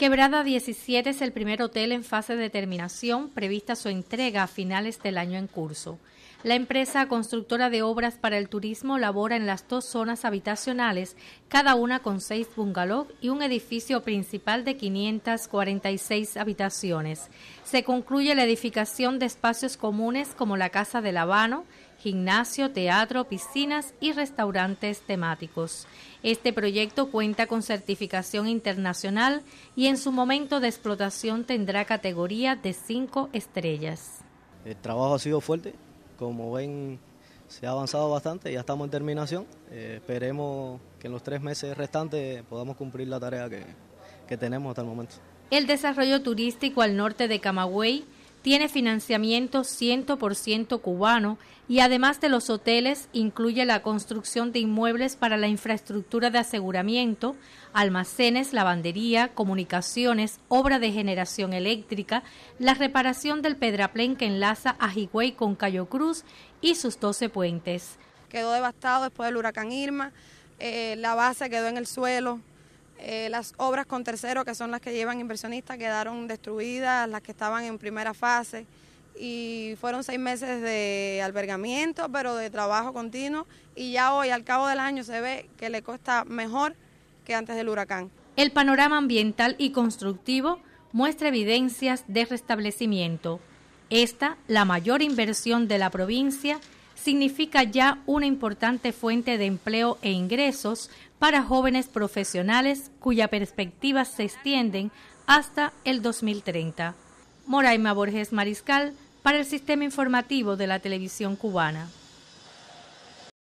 Quebrada 17 es el primer hotel en fase de terminación, prevista su entrega a finales del año en curso. La empresa constructora de obras para el turismo labora en las dos zonas habitacionales, cada una con seis bungalows y un edificio principal de 546 habitaciones. Se concluye la edificación de espacios comunes como la Casa del Habano, gimnasio, teatro, piscinas y restaurantes temáticos. Este proyecto cuenta con certificación internacional y en su momento de explotación tendrá categoría de cinco estrellas. El trabajo ha sido fuerte, como ven se ha avanzado bastante, ya estamos en terminación. Eh, esperemos que en los tres meses restantes podamos cumplir la tarea que, que tenemos hasta el momento. El desarrollo turístico al norte de Camagüey tiene financiamiento 100% cubano y además de los hoteles incluye la construcción de inmuebles para la infraestructura de aseguramiento, almacenes, lavandería, comunicaciones, obra de generación eléctrica, la reparación del pedraplén que enlaza a Higüey con Cayo Cruz y sus 12 puentes. Quedó devastado después del huracán Irma, eh, la base quedó en el suelo, eh, las obras con terceros, que son las que llevan inversionistas, quedaron destruidas, las que estaban en primera fase. Y fueron seis meses de albergamiento, pero de trabajo continuo. Y ya hoy, al cabo del año, se ve que le cuesta mejor que antes del huracán. El panorama ambiental y constructivo muestra evidencias de restablecimiento. Esta, la mayor inversión de la provincia, significa ya una importante fuente de empleo e ingresos para jóvenes profesionales cuya perspectivas se extienden hasta el 2030. Moraima Borges Mariscal para el Sistema Informativo de la Televisión Cubana.